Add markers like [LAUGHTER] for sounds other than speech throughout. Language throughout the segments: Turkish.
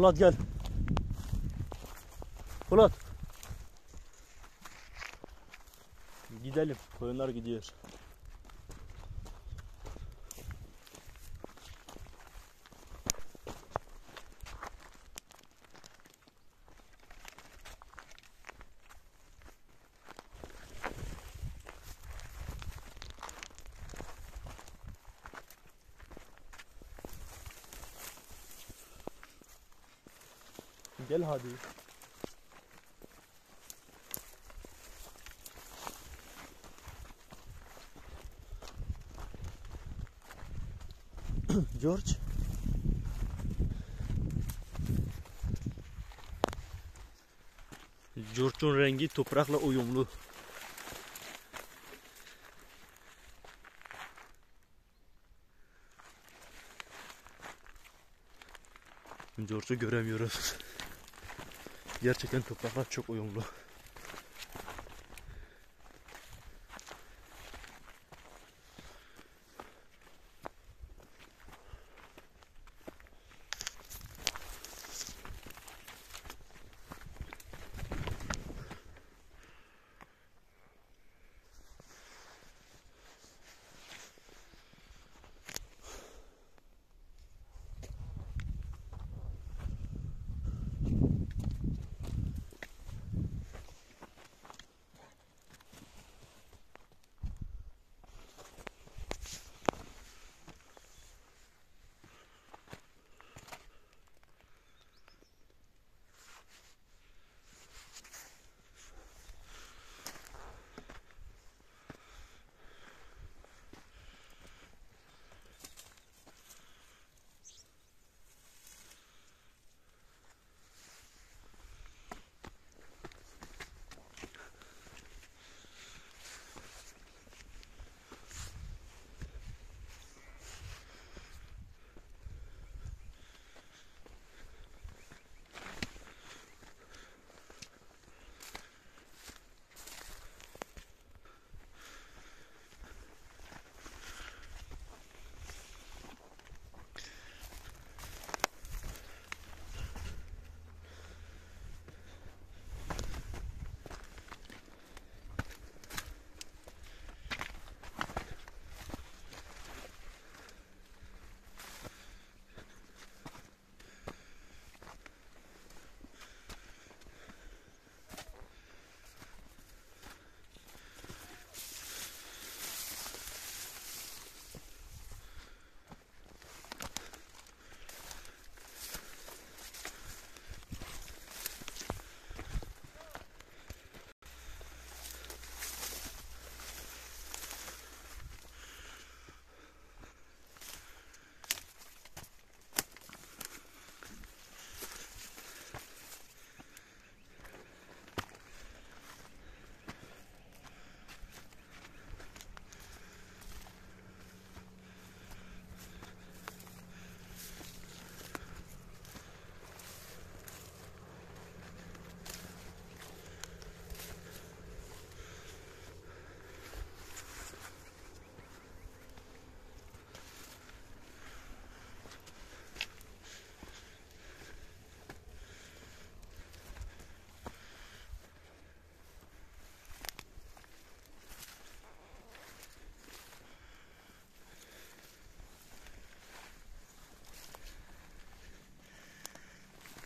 Polat gel. Polat. Gidelim. Koyunlar gidiyor. Gel hadi. [CLEARS THROAT] George. George'un rengi toprakla uyumlu. George'u göremiyoruz. [LAUGHS] Gerçekten topraklar çok uyumlu.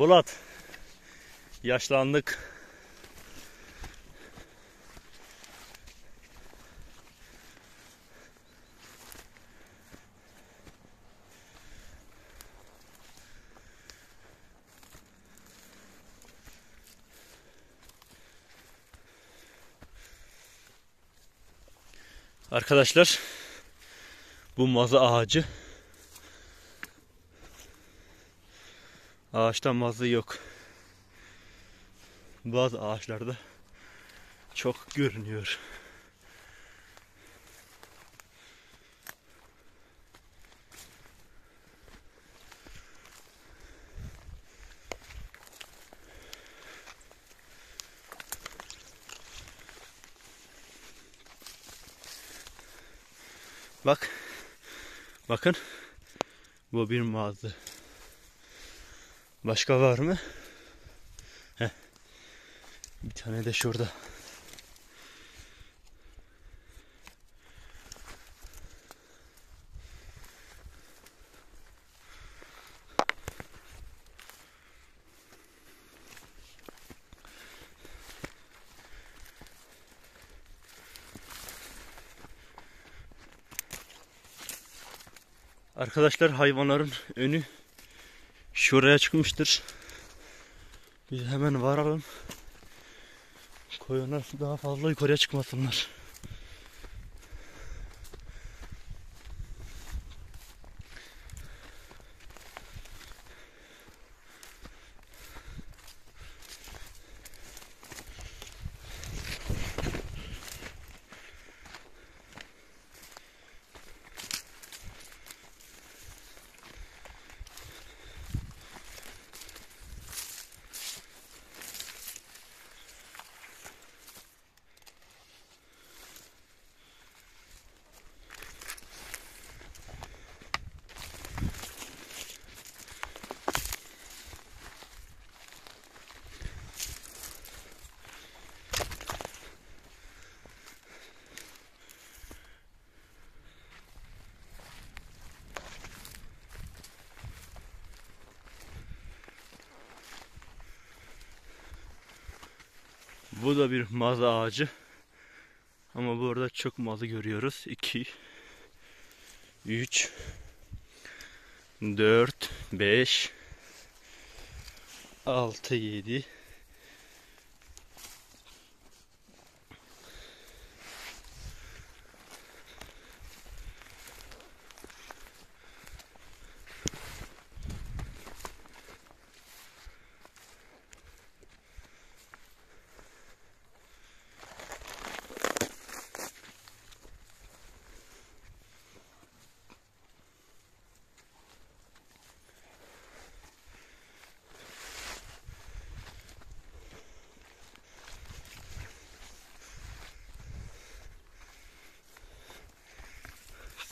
Polat. Yaşlandık. Arkadaşlar bu maza ağacı Ağaçta mazı yok. Bazı ağaçlarda çok görünüyor. Bak. Bakın. Bu bir mağaza. Başka var mı? Heh. Bir tane de şurada. Arkadaşlar hayvanların önü şuraya çıkmıştır. Biz hemen varalım. Koyunlar daha fazla yukarıya çıkmasınlar. Bu da bir maz ağacı. Ama burada çok mazı görüyoruz. 2 3 4 5 6 7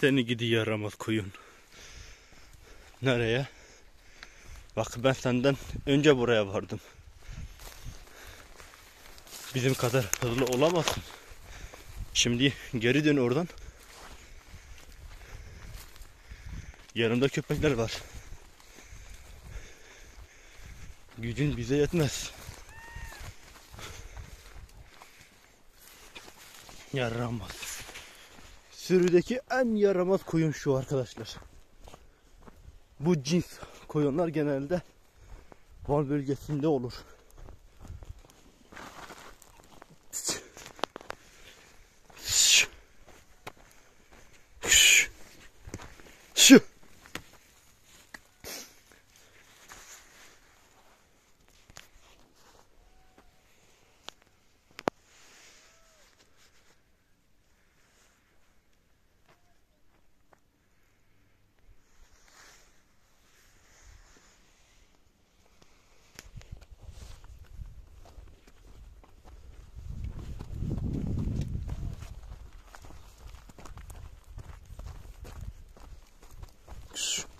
Seni gidi yaramaz koyun. Nereye? Bak ben senden önce buraya vardım. Bizim kadar hızlı olamazsın. Şimdi geri dön oradan. Yanımda köpekler var. Gücün bize yetmez. Yaramaz. Sürüdeki en yaramaz koyun şu arkadaşlar. Bu cins koyunlar genelde Van bölgesinde olur. Şu.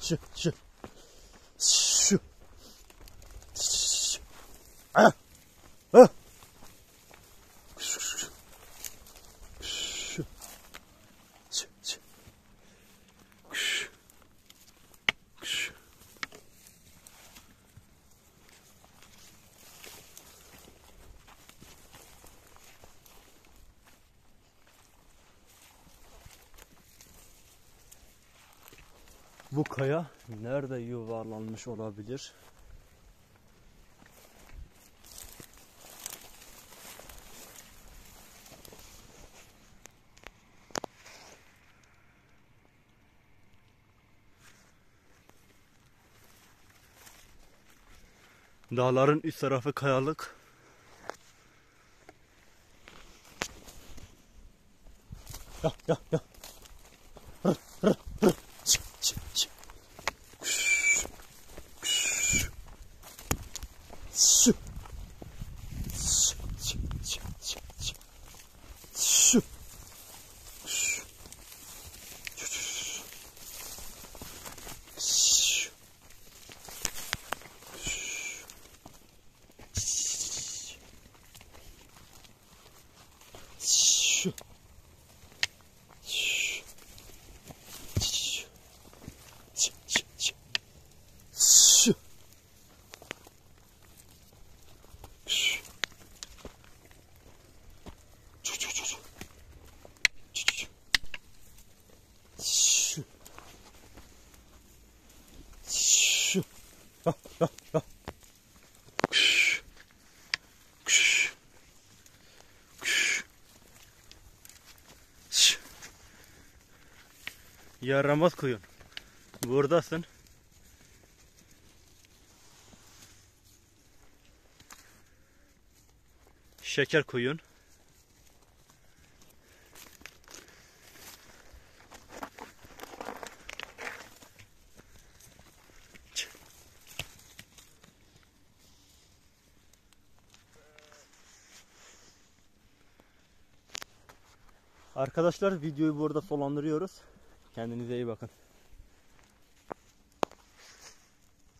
Şu, şu, şu. Şu. Şu. Ah. Ah. Şu, şu. Şu. Şu, şu. Şu. Şu. Bu kaya nerede yuvarlanmış olabilir? Dağların üst tarafı kayalık. Ya ya ya. Çık çık çık. Şu. Şu. Şu. Şu. Şu. Şu. Şu. Yaramaz koyun. Buradasın. Şeker koyun. Arkadaşlar videoyu burada sonlandırıyoruz. Kendinize iyi bakın.